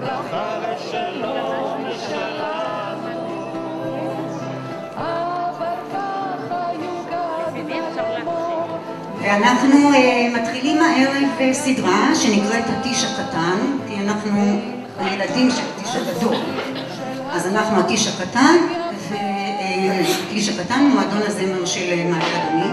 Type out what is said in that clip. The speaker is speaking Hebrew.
ברכה ושלום ושלנו. ואנחנו אה, מתחילים הערב אה, סדרה שנקראת הטיש הקטן, כי אנחנו הילדים של הטיש הגדול. אז אנחנו הטיש הקטן, והטיש אה, הקטן, מועדון הזמר של מעלה אדומים.